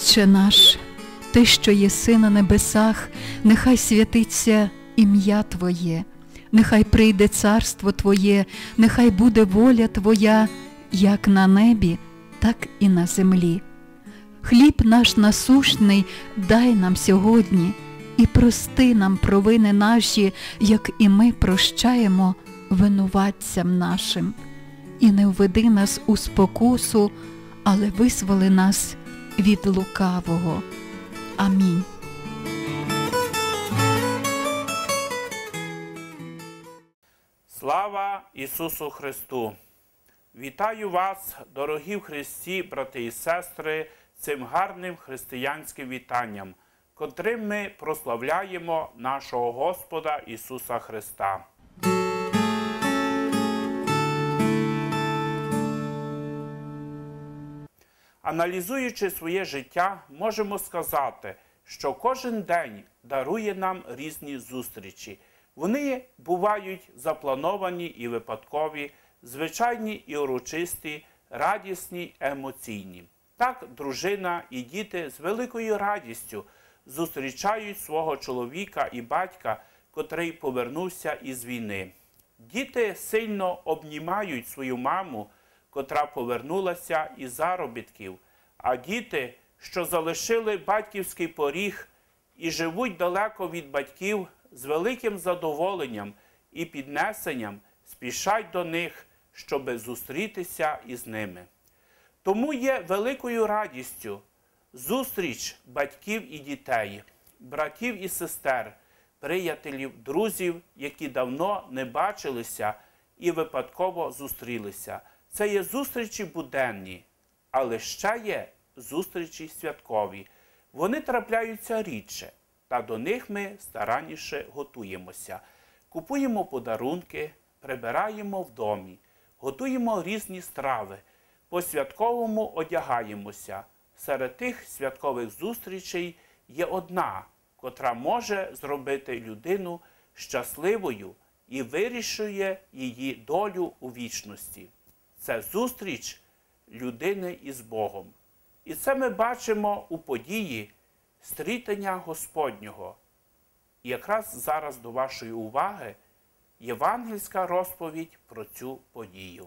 Отче наш, Ти, що єси на небесах, нехай святиться ім'я Твоє, нехай прийде царство Твоє, нехай буде воля Твоя, як на небі, так і на землі. Хліб наш насущний дай нам сьогодні і прости нам провини наші, як і ми прощаємо винуватцям нашим. І не введи нас у спокусу, але визволи нас від лукавого. Амінь. Слава Ісусу Христу! Вітаю вас, дорогі в Христі, брати і сестри, цим гарним християнським вітанням, котрим ми прославляємо нашого Господа Ісуса Христа. Аналізуючи своє життя, можемо сказати, що кожен день дарує нам різні зустрічі. Вони бувають заплановані і випадкові, звичайні і урочисті, радісні, емоційні. Так, дружина і діти з великою радістю зустрічають свого чоловіка і батька, котрий повернувся із війни. Діти сильно обнімають свою маму, котра повернулася із заробітків, а діти, що залишили батьківський поріг і живуть далеко від батьків, з великим задоволенням і піднесенням спішать до них, щоби зустрітися із ними. Тому є великою радістю зустріч батьків і дітей, братів і сестер, приятелів, друзів, які давно не бачилися і випадково зустрілися. Це є зустрічі буденні, але ще є зустрічі святкові. Вони трапляються рідше, та до них ми старанніше готуємося. Купуємо подарунки, прибираємо в домі, готуємо різні страви, по святковому одягаємося. Серед тих святкових зустрічей є одна, котра може зробити людину щасливою і вирішує її долю у вічності. Це зустріч людини із Богом. І це ми бачимо у події стрітення Господнього. І якраз зараз до вашої уваги євангельська розповідь про цю подію.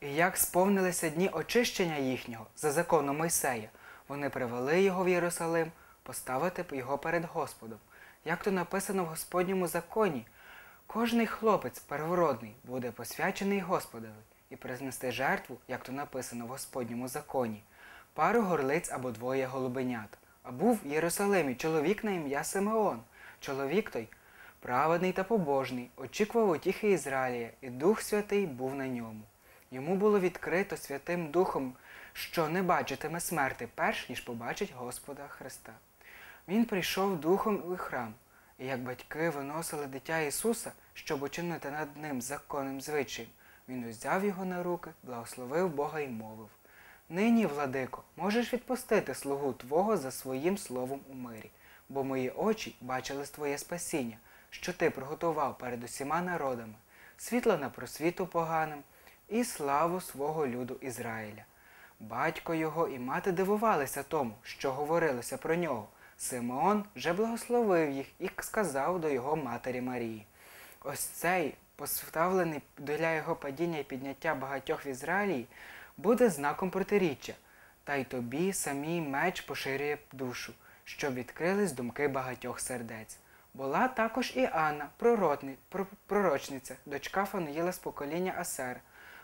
І як сповнилися дні очищення їхнього за законом Мойсея, вони привели його в Єрусалим поставити його перед Господом. Як то написано в Господньому законі, кожний хлопець первородний буде посвячений Господові і признести жертву, як то написано в Господньому законі, пару горлиць або двоє голубенят. А був в Єрусалимі чоловік на ім'я Симеон. Чоловік той, праведний та побожний, очікував утіхи Ізраїля, і Дух Святий був на ньому. Йому було відкрито Святим Духом, що не бачитиме смерти, перш ніж побачить Господа Христа. Він прийшов духом у храм, і як батьки виносили дитя Ісуса, щоб учинити над ним законним звичаєм, він узяв його на руки, благословив Бога і мовив Нині, владико, можеш відпустити слугу Твого за своїм словом у мирі, бо мої очі бачили Твоє спасіння, що ти приготував перед усіма народами, світло на просвіту поганим і славу свого люду Ізраїля. Батько його і мати дивувалися тому, що говорилося про нього. Симеон вже благословив їх і сказав до його матері Марії. Ось цей, поставлений для його падіння і підняття багатьох в Ізраїлі, буде знаком протиріччя, та й тобі самій меч поширює душу, щоб відкрились думки багатьох сердець. Була також і Анна, пророчниця, дочка Фануїла з покоління Асер.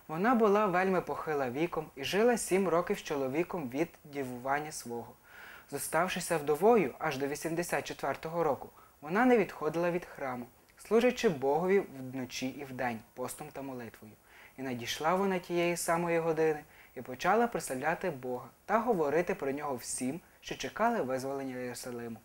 Вона була вельми похила віком і жила сім років з чоловіком від дівування свого. Зоставшися вдовою аж до 84-го року, вона не відходила від храму, служачи Богові вночі і вдень, постом та молитвою. І надійшла вона тієї самої години і почала прославляти Бога та говорити про нього всім, що чекали визволення Єрусалиму.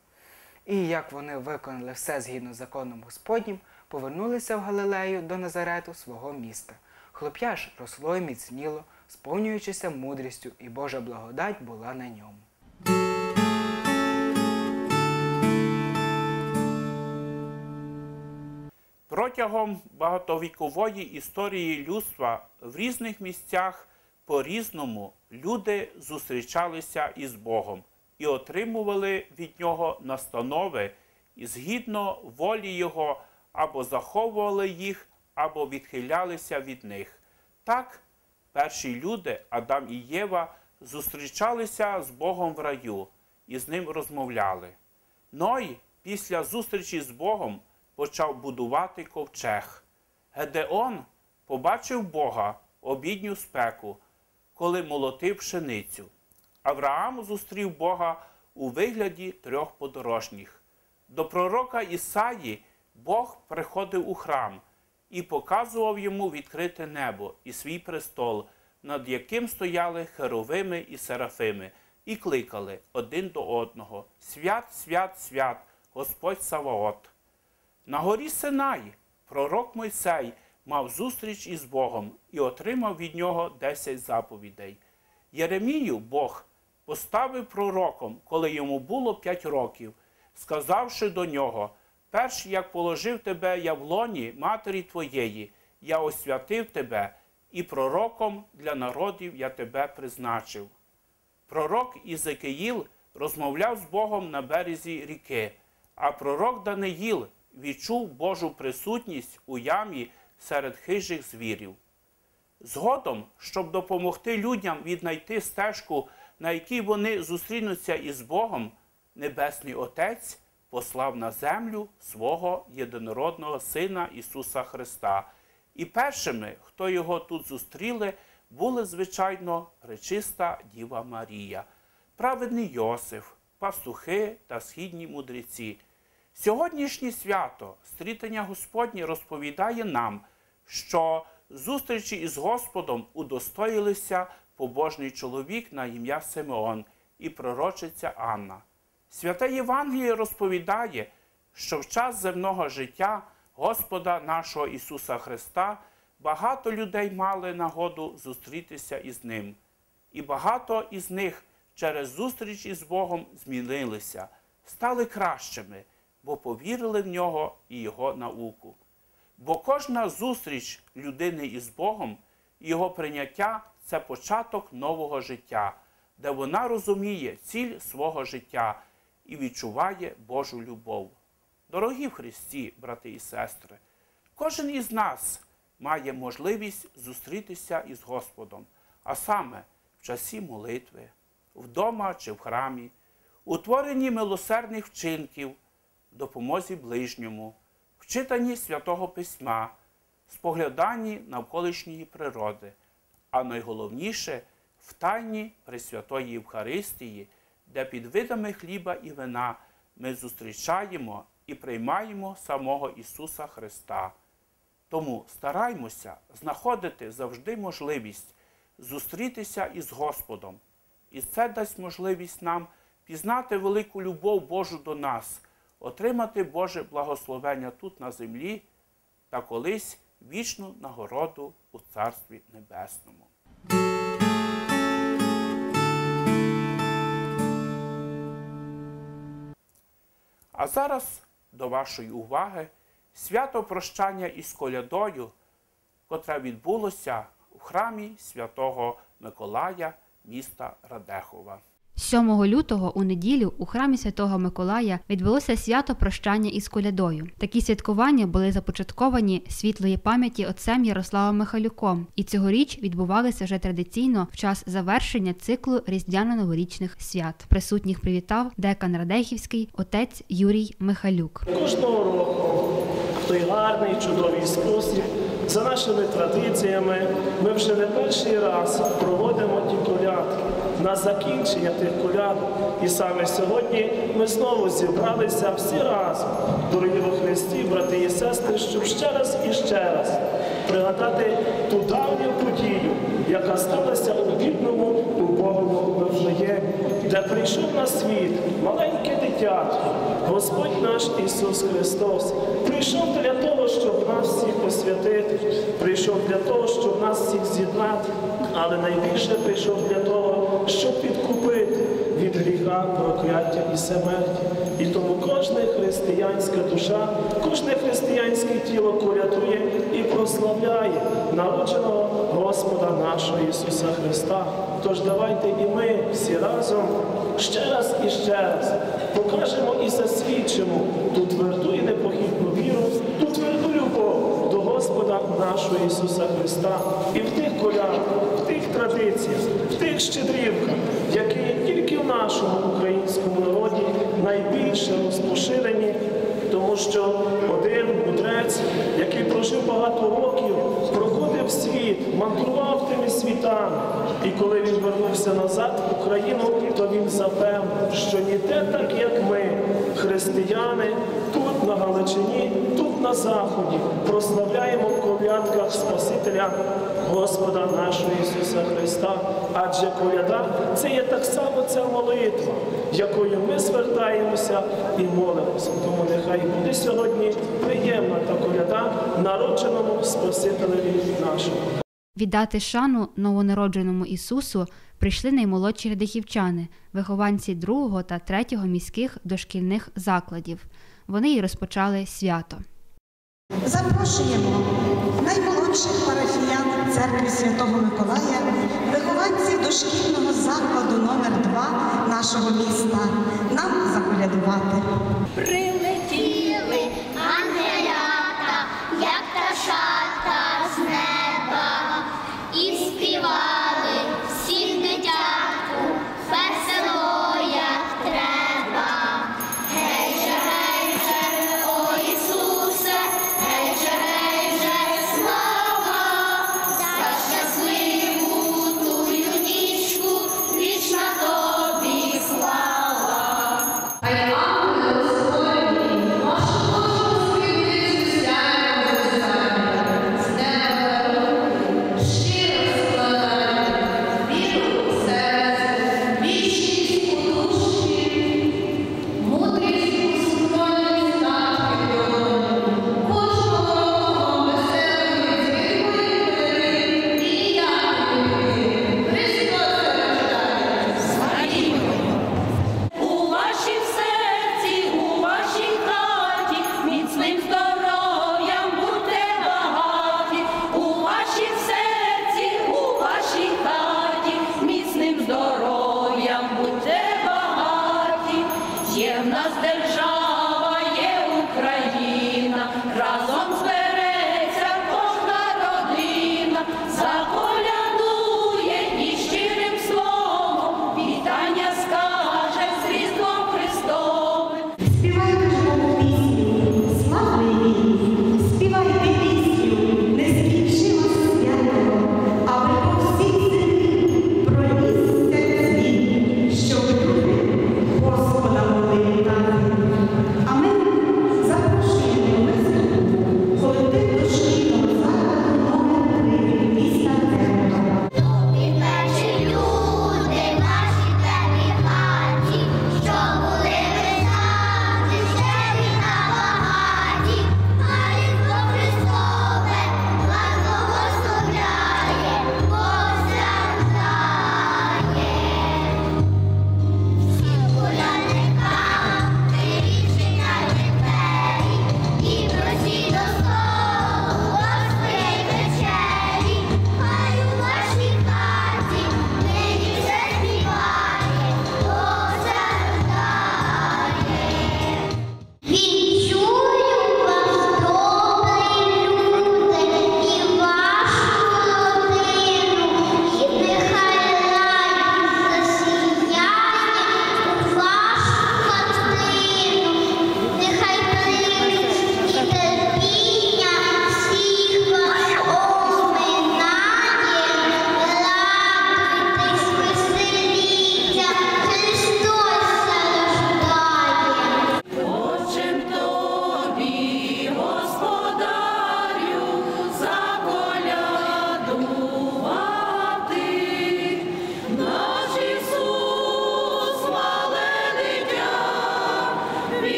І як вони виконали все згідно з законом Господнім, повернулися в Галилею до Назарету свого міста. Хлоп'я росло і міцніло, сповнюючися мудрістю, і Божа благодать була на ньому. Протягом багатовікової історії людства в різних місцях по-різному люди зустрічалися із Богом і отримували від нього настанови і згідно волі Його або заховували їх, або відхилялися від них. Так, перші люди, Адам і Єва, зустрічалися з Богом в раю і з ним розмовляли. Ной після зустрічі з Богом почав будувати ковчег. Гедеон побачив Бога обідню спеку, коли молотив пшеницю. Авраам зустрів Бога у вигляді трьох подорожніх. До пророка Ісаї Бог приходив у храм і показував йому відкрите небо і свій престол, над яким стояли херовими і серафими, і кликали один до одного: Свят, свят, свят, Господь Саваот. На горі Синай пророк Мойсей мав зустріч із Богом і отримав від нього десять заповідей. Єремію Бог поставив пророком, коли йому було п'ять років, сказавши до нього: перш як положив тебе я в лоні матері твоєї, я освятив тебе, і пророком для народів я тебе призначив. Пророк Ізекиїл розмовляв з Богом на березі ріки, а пророк Даниїл відчув Божу присутність у ямі серед хижих звірів. Згодом, щоб допомогти людям віднайти стежку, на якій вони зустрінуться із Богом, Небесний Отець послав на землю свого єдинородного Сина Ісуса Христа. І першими, хто його тут зустріли, були, звичайно, речиста Діва Марія, праведний Йосиф, пастухи та східні мудреці. Сьогоднішнє свято, стрітання Господнє, розповідає нам, що зустрічі із Господом удостоїлися побожний чоловік на ім'я Симеон і пророчиця Анна. Святе Євангеліє розповідає, що в час земного життя Господа нашого Ісуса Христа багато людей мали нагоду зустрітися із Ним, і багато із них через зустріч із Богом змінилися, стали кращими, бо повірили в нього і Його науку. Бо кожна зустріч людини із Богом Його прийняття це початок нового життя, де вона розуміє ціль свого життя і відчуває Божу любов. Дорогі в Христі, брати і сестри, кожен із нас має можливість зустрітися із Господом, а саме в часі молитви, вдома чи в храмі, у творенні милосердних вчинків, допомозі ближньому, в читанні святого письма, спогляданні навколишньої природи, а найголовніше в тайні Пресвятої Євхаристії, де під видами хліба і вина ми зустрічаємо і приймаємо самого Ісуса Христа. Тому стараймося знаходити завжди можливість зустрітися із Господом. І це дасть можливість нам пізнати велику любов Божу до нас, отримати Боже благословення тут на землі та колись вічну нагороду у Царстві Небесному. А зараз до вашої уваги свято прощання із колядою, котре відбулося у храмі святого Миколая міста Радехова. 7 лютого у неділю у храмі Святого Миколая відбулося свято прощання із колядою. Такі святкування були започатковані світлої пам'яті отцем Ярославом Михайлюком, і цьогоріч відбувалися вже традиційно в час завершення циклу різдвяно-новорічних свят. Присутніх привітав декан Радехівський отець Юрій Михайлюк. Кожного року в той гарний, чудовий спосіб, за нашими традиціями, ми вже не перший раз проводимо на закінчення тих коляд. І саме сьогодні ми знову зібралися всі разом, дорогі во Христі, брати і сестри, щоб ще раз і ще раз пригадати ту давню подію, яка сталася у бідному убогому Вифлеємі, де прийшов на світ маленьке дитятко, Господь наш Ісус Христос, прийшов для того, щоб нас всіх освятити, прийшов для того, щоб нас всіх з'єднати, але найбільше прийшов для того, щоб підкупити від гріха, прокляття і смерті. І тому кожна християнська душа, кожне християнське тіло колядує і прославляє народженого Господа нашого Ісуса Христа. Тож давайте і ми всі разом ще раз і ще раз покажемо і засвідчимо ту тверду і непохитну віру, ту тверду любов до Господа нашого Ісуса Христа. І в тих колядах, в тих традиціях, в тих щедрівках, які тільки в нашому українському народі найбільше розпоширені, тому що один мудрець, який прожив багато років, проходив світ, мандрував тими світами. І коли він вернувся назад в Україну, то він запевнив, що ніде так, як ми, християни, на Галичині, тут на Заході, прославляємо в колядках Спасителя Господа нашого Ісуса Христа. Адже коляда це є так само ця молитва, якою ми звертаємося і молимося. Тому нехай буде сьогодні приємна та коляда народженому Спасителеві нашому. Віддати шану новонародженому Ісусу прийшли наймолодші радихівчани, вихованці другого та третього міських дошкільних закладів. Вони й розпочали свято. Запрошуємо наймолодших парафіян церкви Святого Миколая, вихованців дошкільного закладу номер 2 нашого міста, нам заколядувати.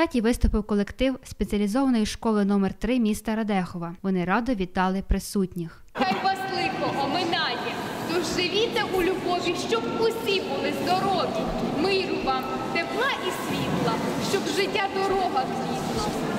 20-ті виступив колектив спеціалізованої школи номер 3 міста Радехова. Вони радо вітали присутніх. Хай вас лихо оминає, тож живіте у любові, щоб усі були здорові, миру вам, тепла і світла, щоб життя дорога квітла.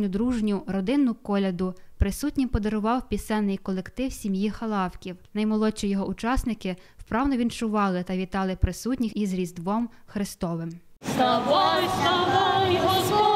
справжню дружню родинну коляду присутнім подарував пісенний колектив сім'ї Халавків. Наймолодші його учасники вправно віншували та вітали присутніх із Різдвом Христовим. Вставай, вставай, Господь!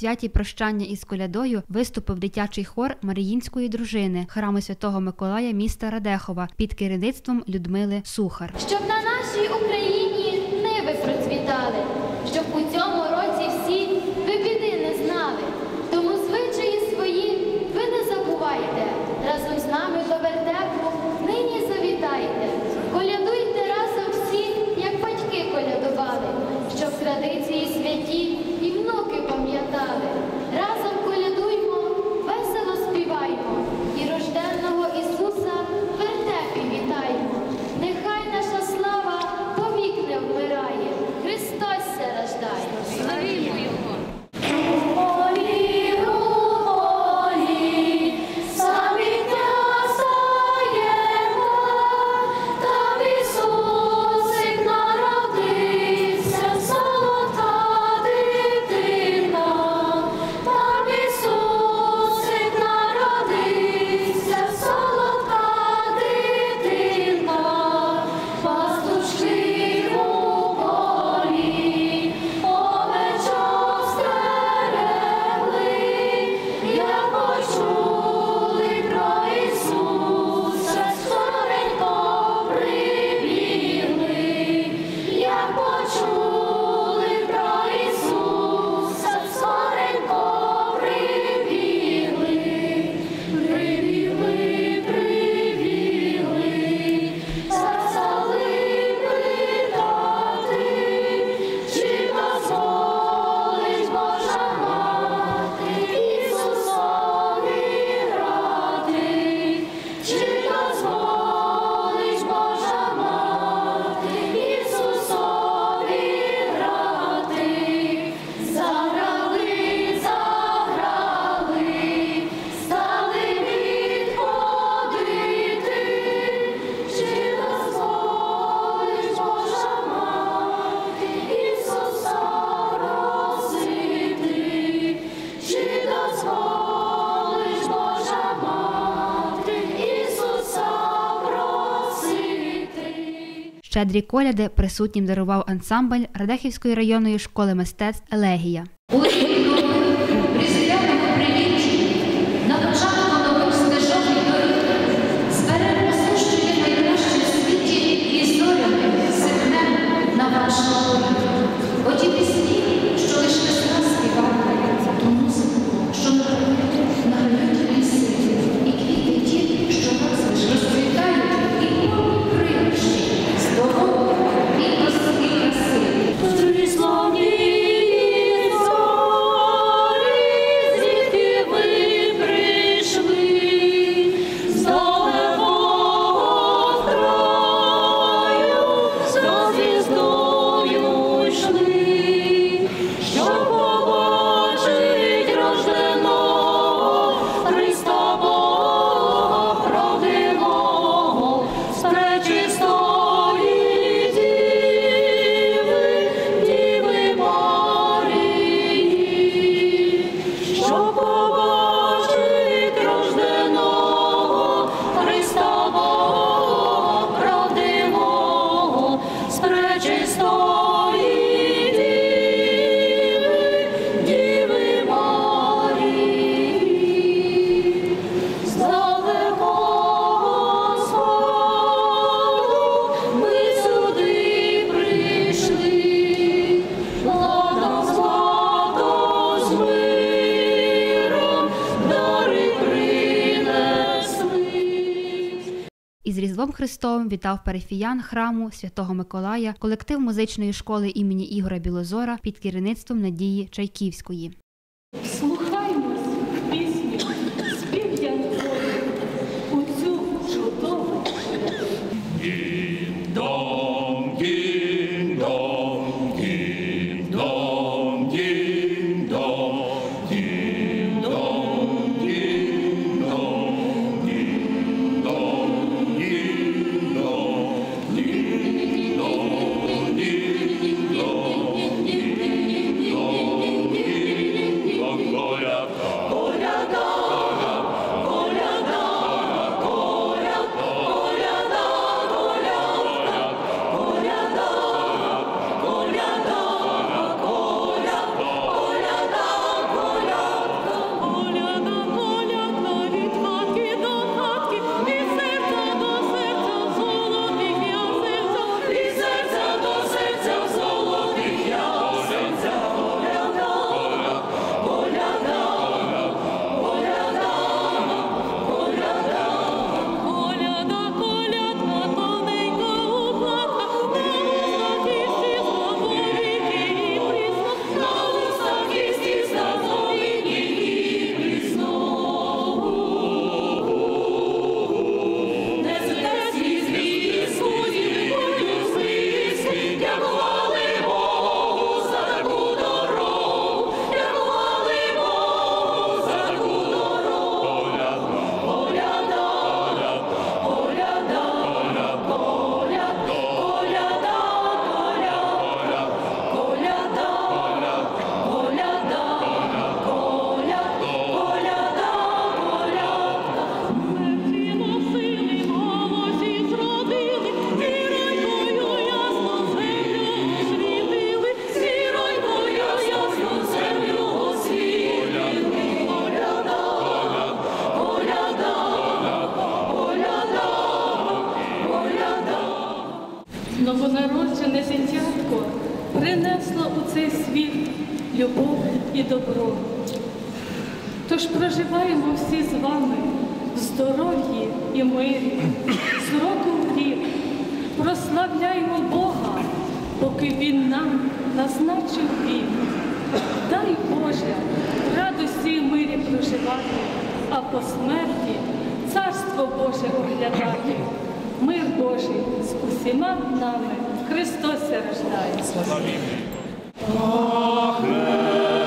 святі прощання із колядою виступив дитячий хор Маріїнської дружини храму Святого Миколая міста Радехова під керівництвом Людмили Сухар. Щоб на нашій щедрі коляди присутнім дарував ансамбль Радехівської районної школи мистецтв Елегія. Христовим вітав парафіян храму Святого Миколая, колектив музичної школи імені Ігоря Білозора під керівництвом Надії Чайківської. сороку рік прославляймо Бога, поки Він нам назначив вік. Дай Боже радості і мирі проживати, а по смерті царство Боже оглядати. Мир Божий з усіма нами Христос рождає. Amen.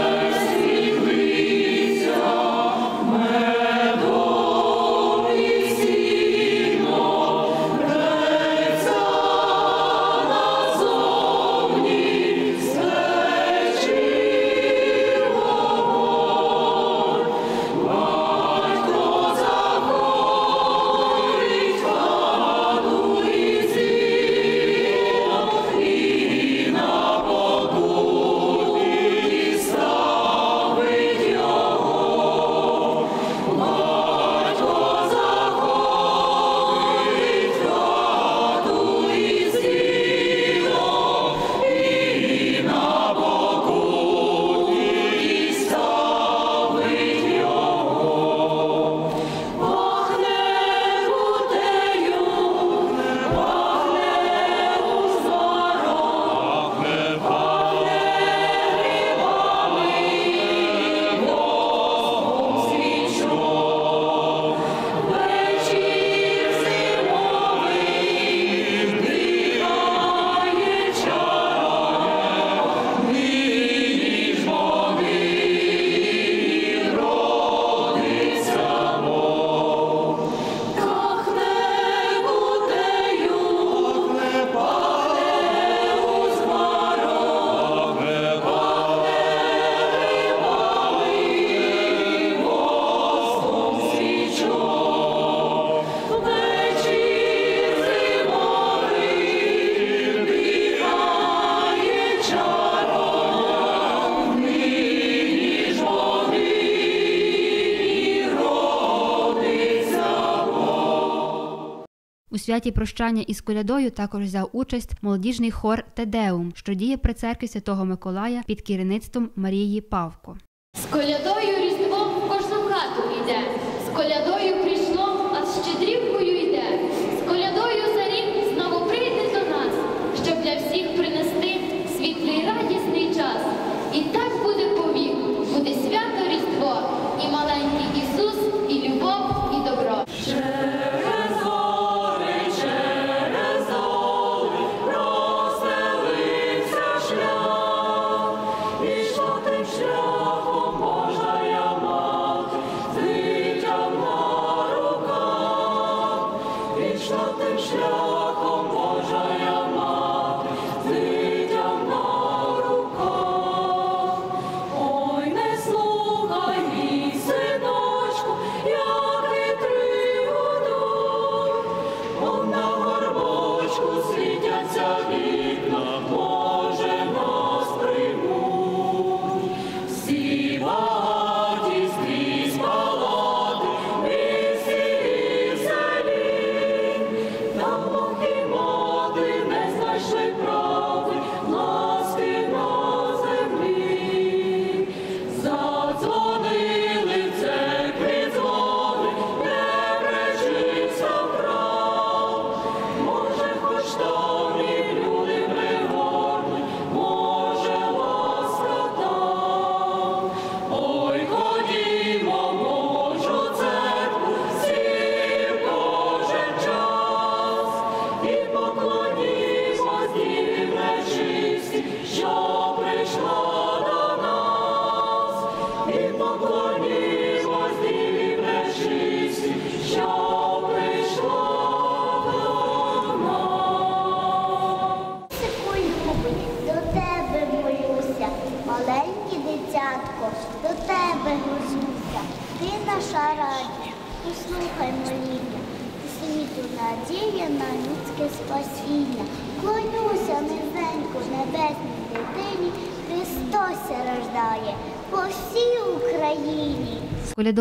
святі прощання із колядою також взяв участь молодіжний хор Тедеум, що діє при церкві Святого Миколая під керівництвом Марії Павко. З колядою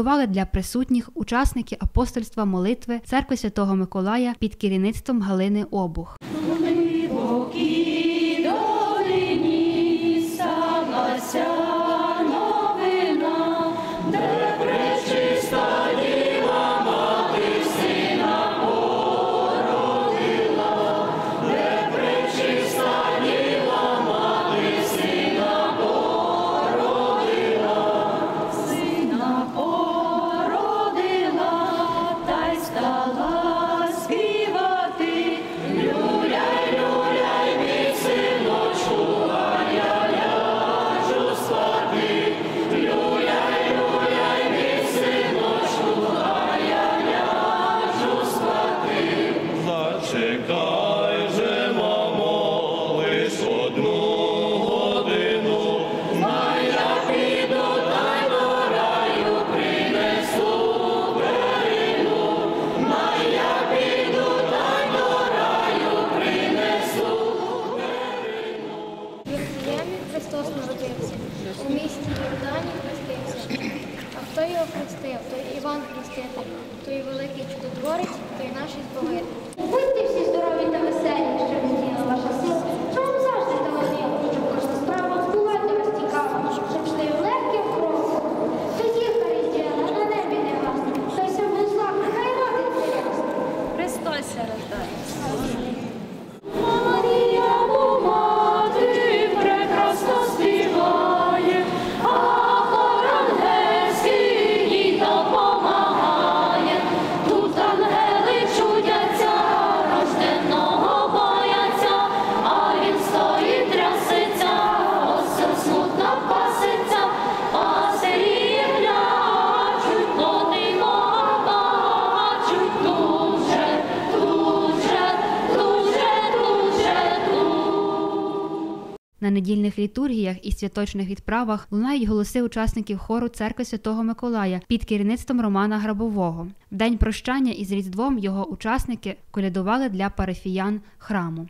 організували для присутніх учасники апостольства молитви церкви Святого Миколая під керівництвом Галини Обух. наші зброї. літургіях і святочних відправах лунають голоси учасників хору церкви Святого Миколая під керівництвом Романа Грабового. В день прощання із Різдвом його учасники колядували для парафіян храму.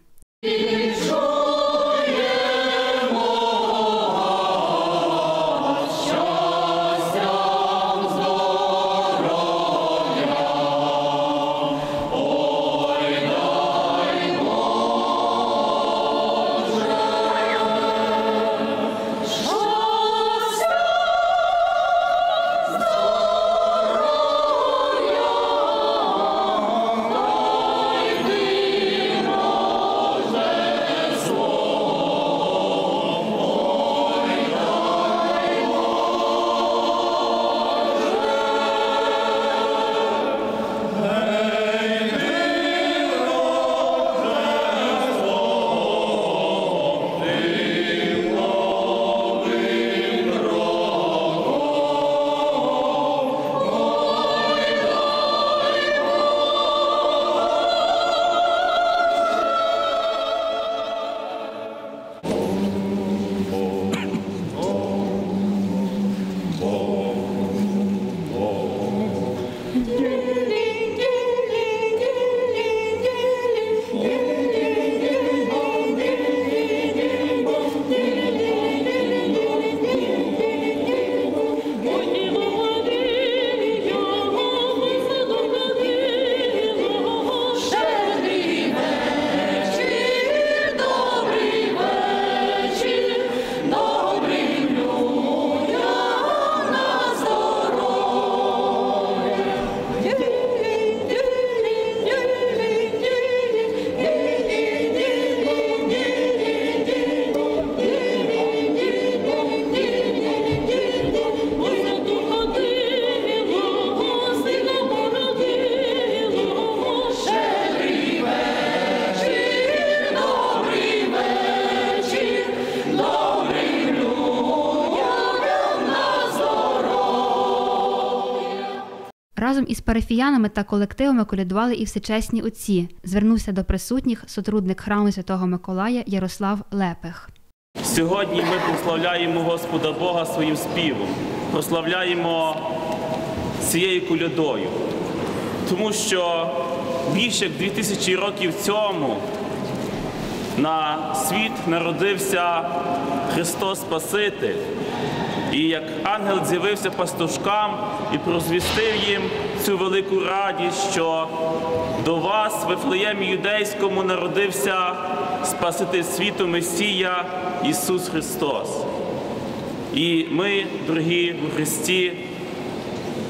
Разом із парафіянами та колективами колядували і всечесні отці. Звернувся до присутніх сотрудник храму Святого Миколая Ярослав Лепех. Сьогодні ми прославляємо Господа Бога своїм співом, прославляємо цією колядою, тому що більше як 2000 років цьому на світ народився Христос Спаситель. І як ангел з'явився пастушкам і прозвістив їм цю велику радість, що до вас, в Вифлеємі Юдейському, народився Спаситель світу Месія Ісус Христос. І ми, дорогі у Христі,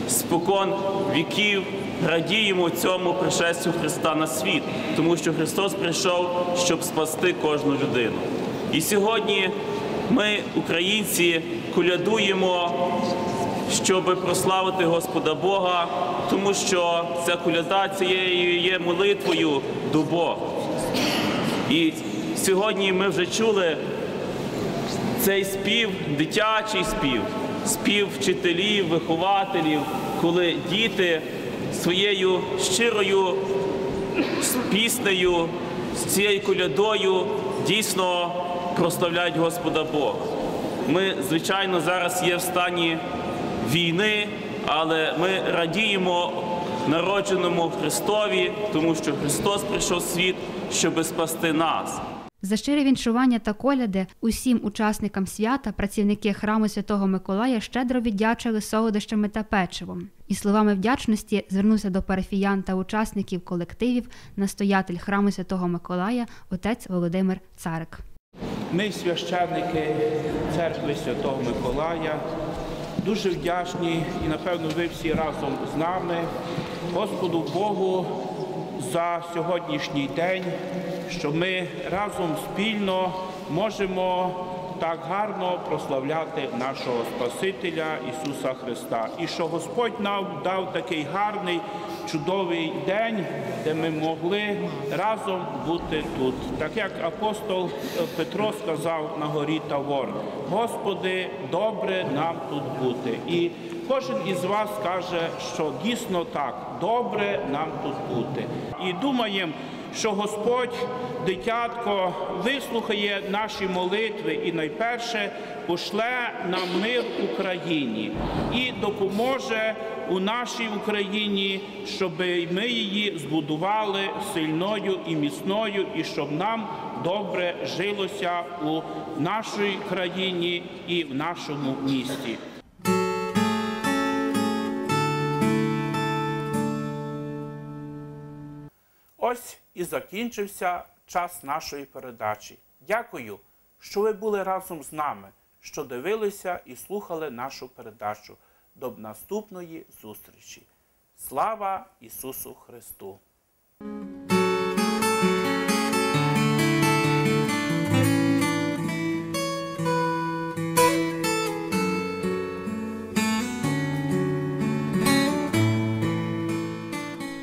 спокон віків радіємо цьому пришестю Христа на світ, тому що Христос прийшов, щоб спасти кожну людину. І сьогодні ми, українці, колядуємо, щоб прославити Господа Бога, тому що ця коляда цією є молитвою до Бога. І сьогодні ми вже чули цей спів, дитячий спів, спів вчителів, вихователів, коли діти своєю щирою піснею, з цією колядою дійсно прославляють Господа Бога. Ми, звичайно, зараз є в стані війни, але ми радіємо народженому Христові, тому що Христос прийшов в світ, щоб спасти нас. За щире віншування та коляди усім учасникам свята працівники храму Святого Миколая щедро віддячили солодощами та печивом. І словами вдячності звернувся до парафіян та учасників колективів настоятель храму Святого Миколая отець Володимир Царик. Ми, священники церкви Святого Миколая, дуже вдячні і, напевно, ви всі разом з нами, Господу Богу, за сьогоднішній день, що ми разом спільно можемо так гарно прославляти нашого Спасителя Ісуса Христа. І що Господь нам дав такий гарний, чудовий день, де ми могли разом бути тут. Так як апостол Петро сказав на горі Тавор, Господи, добре нам тут бути. І Кожен із вас каже, що дійсно так, добре нам тут бути. І думаємо, що Господь, дитятко, вислухає наші молитви і найперше пошле нам мир Україні і допоможе у нашій Україні, щоб ми її збудували сильною і міцною, і щоб нам добре жилося у нашій країні і в нашому місті. Ось і закінчився час нашої передачі. Дякую, що ви були разом з нами, що дивилися і слухали нашу передачу. До наступної зустрічі. Слава Ісусу Христу!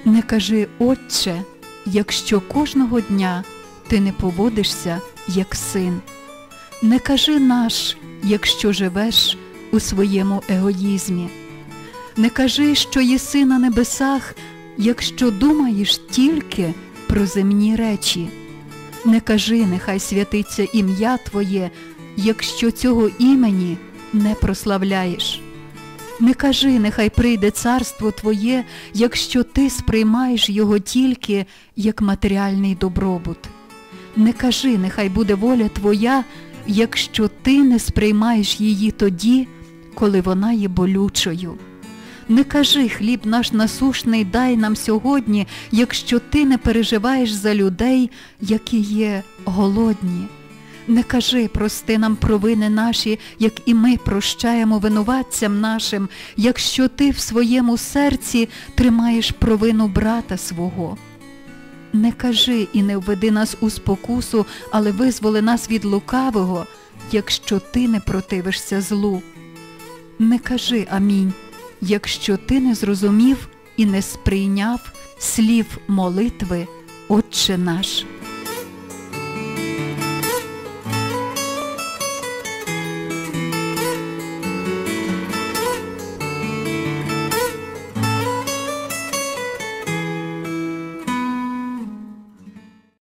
Не кажи, Отче, якщо кожного дня ти не поводишся як син. Не кажи наш, якщо живеш у своєму егоїзмі. Не кажи, що єси на небесах, якщо думаєш тільки про земні речі. Не кажи, нехай святиться ім'я Твоє, якщо цього імені не прославляєш. Не кажи, нехай прийде царство Твоє, якщо ти сприймаєш його тільки як матеріальний добробут. Не кажи, нехай буде воля Твоя, якщо ти не сприймаєш її тоді, коли вона є болючою. Не кажи, хліб наш насушний дай нам сьогодні, якщо ти не переживаєш за людей, які є голодні. Не кажи, прости нам провини наші, як і ми прощаємо винуватцям нашим, якщо ти в своєму серці тримаєш провину брата свого. Не кажи і не введи нас у спокусу, але визволи нас від лукавого, якщо ти не противишся злу. Не кажи амінь, якщо ти не зрозумів і не сприйняв слів молитви, Отче наш.